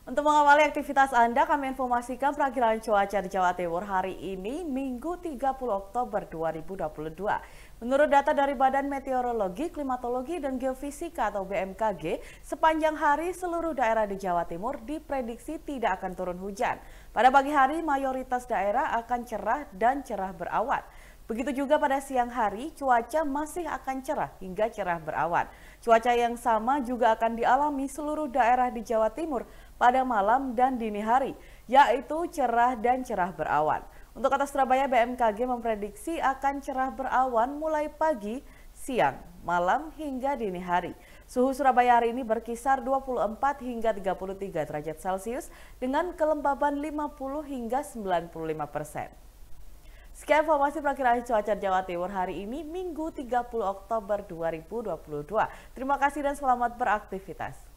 Untuk mengawali aktivitas Anda, kami informasikan perakiraan cuaca di Jawa Timur hari ini, Minggu 30 Oktober 2022. Menurut data dari Badan Meteorologi, Klimatologi, dan Geofisika atau BMKG, sepanjang hari seluruh daerah di Jawa Timur diprediksi tidak akan turun hujan. Pada pagi hari, mayoritas daerah akan cerah dan cerah berawan. Begitu juga pada siang hari, cuaca masih akan cerah hingga cerah berawan. Cuaca yang sama juga akan dialami seluruh daerah di Jawa Timur pada malam dan dini hari, yaitu cerah dan cerah berawan. Untuk kota Surabaya, BMKG memprediksi akan cerah berawan mulai pagi, siang, malam hingga dini hari. Suhu Surabaya hari ini berkisar 24 hingga 33 derajat Celcius dengan kelembaban 50 hingga 95 persen. Sekian informasi perakiraan cuaca Jawa Timur hari ini, Minggu 30 Oktober 2022. Terima kasih dan selamat beraktivitas.